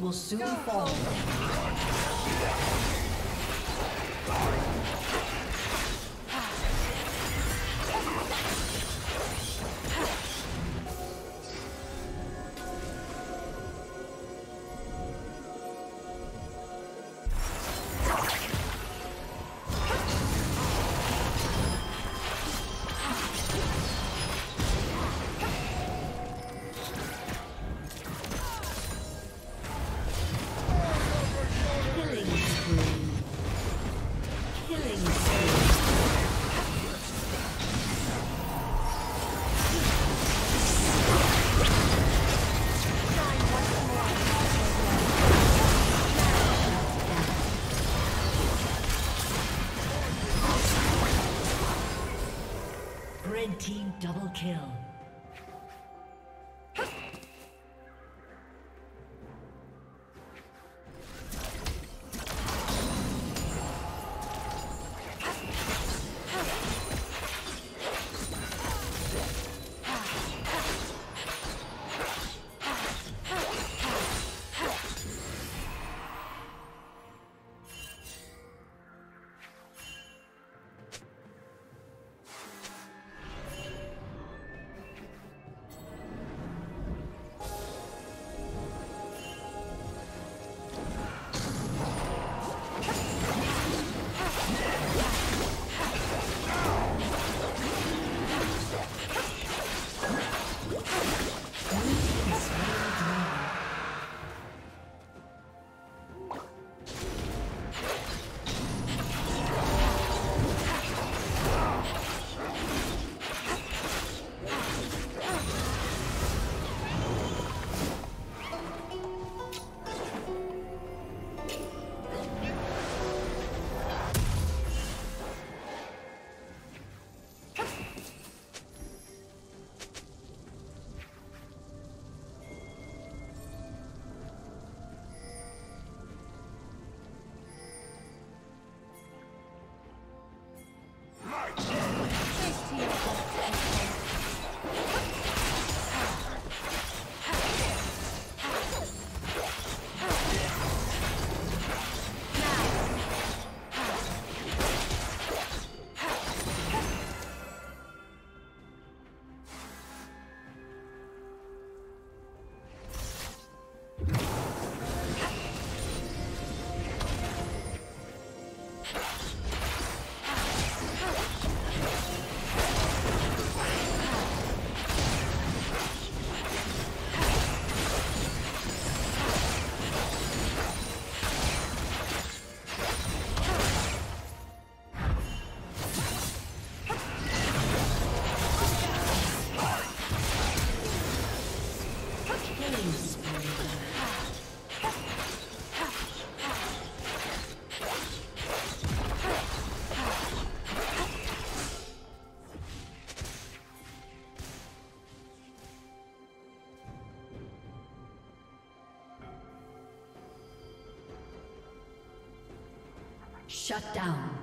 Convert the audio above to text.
Will soon fall. Double kill. Shut down.